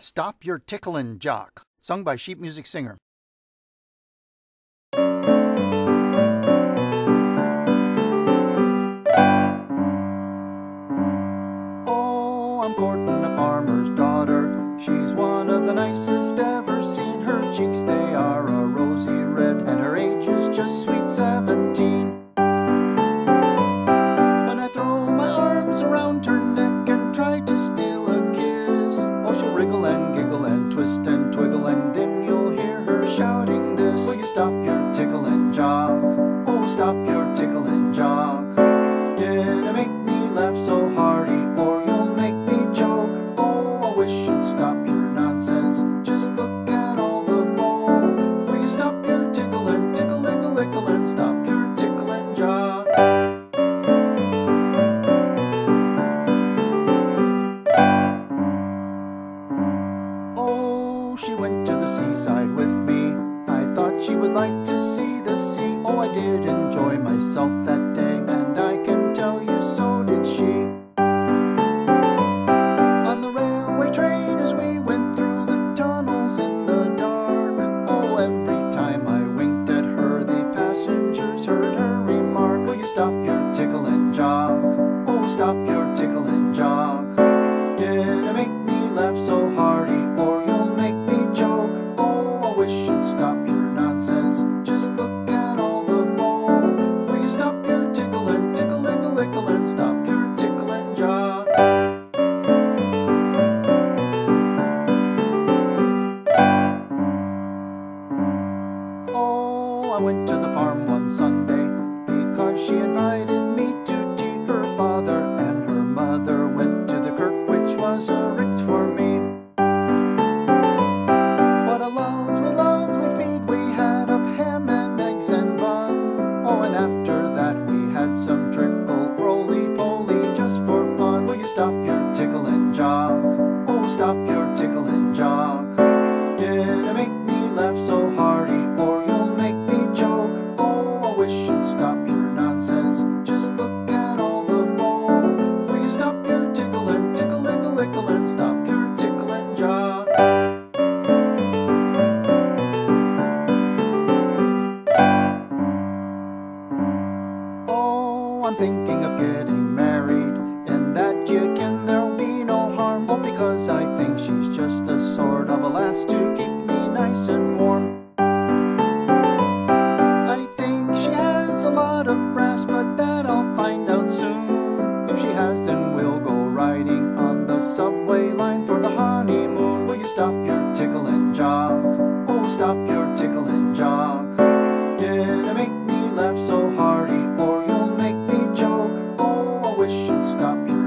Stop Your Ticklin' Jock, sung by Sheet Music Singer. Oh, I'm courting a farmer's daughter. She's one of the nicest ever seen. Her cheeks, they are a rosy red, stop your tickling jock? Oh, stop your tickling jock. Did I make me laugh so hearty, or you'll make me choke? Oh, I wish you'd stop your nonsense. Just look at all the folk. Will you stop your tickling, tickle, ickle, ickle, and stop your tickling jock? Oh, she went to the seaside with would like to see the sea. Oh, I did enjoy myself that day, and I can tell you so did she. On the railway train as we went through the tunnels in the dark. Oh, every time I winked at her, the passengers heard her remark. Will you stop your tickling jock? Oh, stop your tickling jock. Jock? Oh, stop your tickling jock. Did I make me laugh so hearty, or you'll make me choke? Oh, I wish you'd stop your nonsense. Just look at all the folk. Will you stop your tickling, tickle, ickle, ickle, and stop your tickling jock? Oh, I'm thinking should stop you.